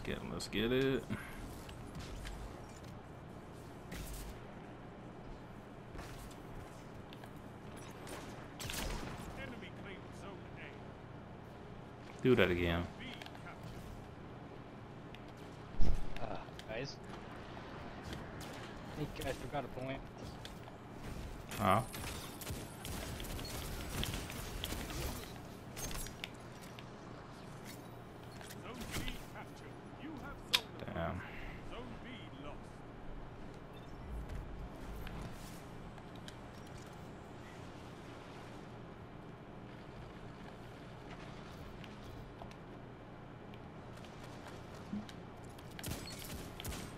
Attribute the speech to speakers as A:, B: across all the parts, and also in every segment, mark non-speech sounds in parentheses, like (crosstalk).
A: Let's get let's get it.
B: Enemy claimed zone A.
A: Do that again.
C: Uh, guys. I think I forgot a point.
A: Huh?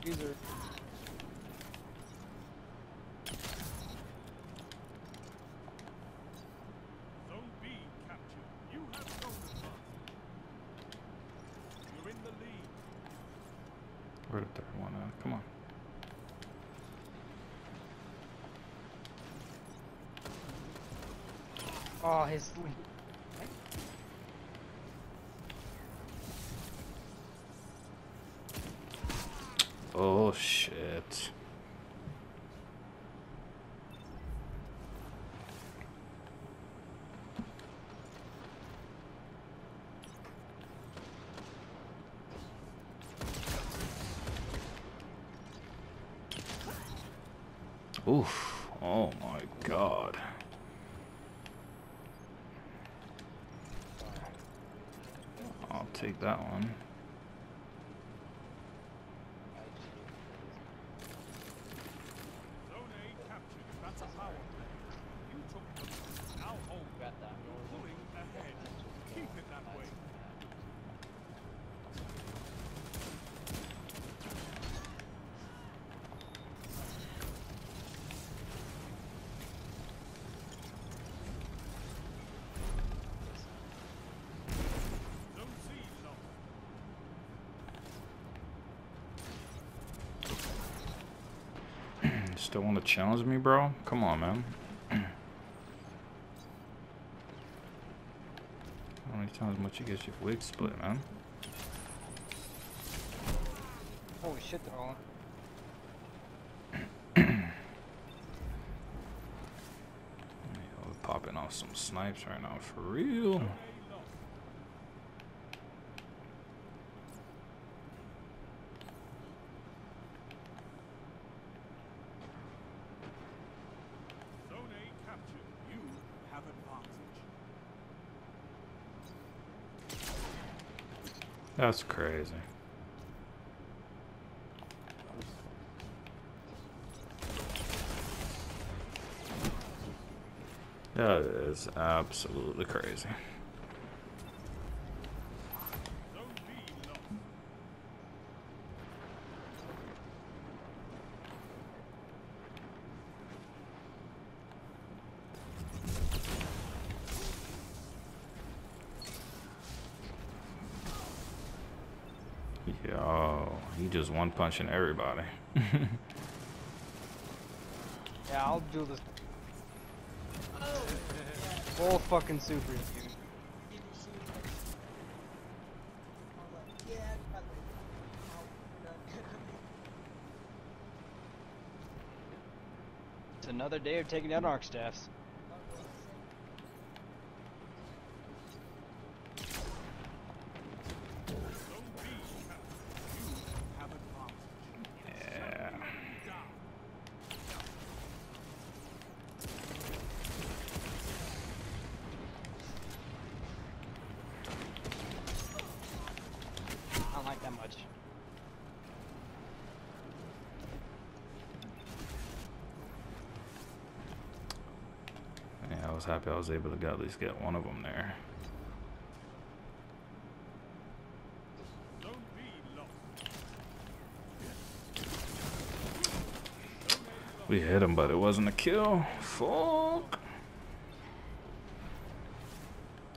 B: You're in the lead.
A: Where the third one at? Come on.
C: Oh, his
A: Oh shit. Oof. Oh my god. I'll take that one.
B: Zone A captured. That's a power play. You took them. Now hold.
C: Got that.
B: You're pulling ahead. Keep it that way. Zone C lost.
A: Still want to challenge me, bro? Come on, man. (clears throat) How many times much you get your wig split, man?
C: Holy shit, they're all. (clears throat)
A: Popping off some snipes right now, for real.
B: Oh.
A: That's crazy. That is absolutely crazy. He just one punching everybody. (laughs)
C: Yeah, I'll do this. Full fucking super. It's another day of taking down arc staffs.
B: Zone B captured. You have advantage.
A: Yeah.
B: Down.
C: I don't like that much.
A: Yeah, I was happy I was able to at least get one of them there. We hit him, but it wasn't a kill. Fuck.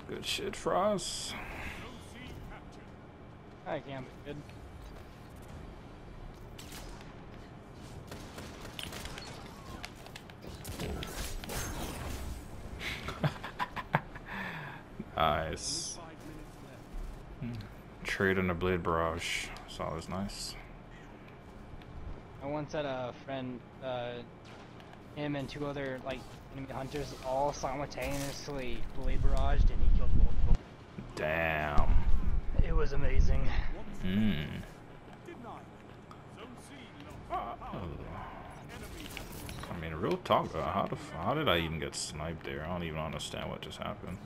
A: Good shit for us.
B: Zone C.
C: I can't be good.
A: Trade in a blade barrage. It's always nice.
C: I once had a friend, uh, him and two other like enemy hunters all simultaneously blade barraged, and he killed both of them.
A: Damn.
C: It was amazing.
A: Hmm.
B: Denied. Zone C lost.
A: Oh. I mean, real talk. Uh, how the f- how did I even get sniped there? I don't even understand what just happened.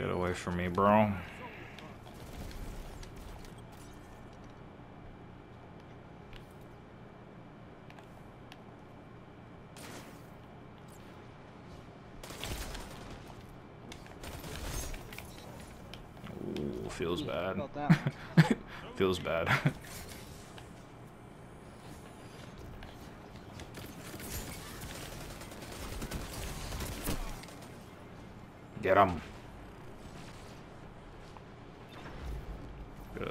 A: Get away from me, bro. Ooh, feels bad. (laughs) feels bad. (laughs) Get him.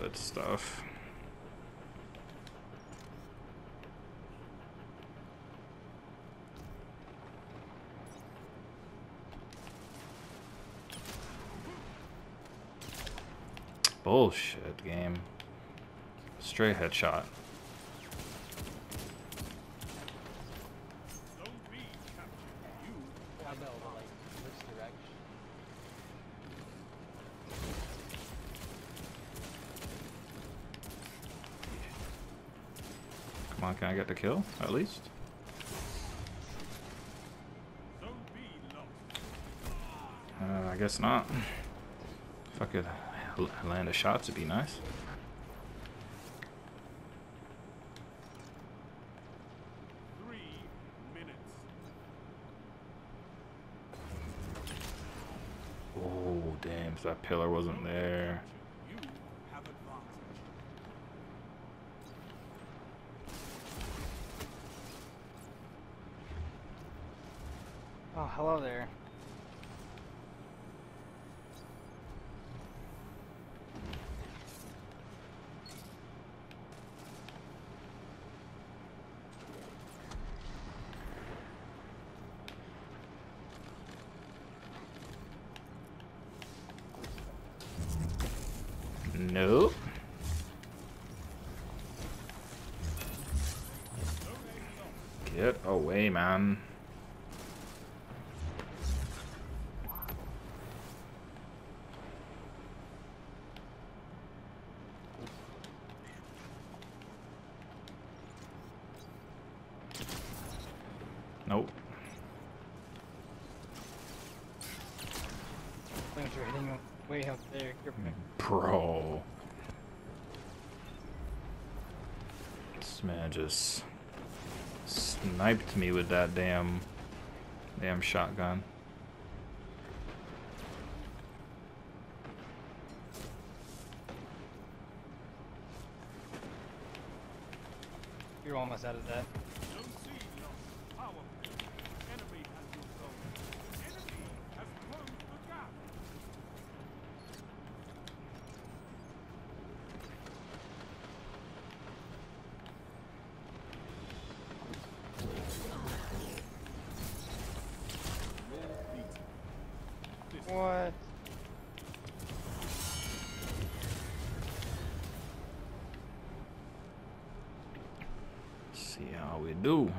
A: Good stuff. Bullshit game. Straight headshot.
B: Zone B captured. You
C: I know, but like, which direction?
A: Come on, can I get the kill? At least? Uh, I guess not. If I could land a shot, it'd be nice. Oh, damn, if that pillar wasn't there.
B: You have advantage.
C: Oh, hello there.
A: Nope. Get away, man. Nope.
C: Are hitting way up there. You're
A: Bro. This man just sniped me with that damn damn shotgun.
C: You're almost out of that.
A: See how we do.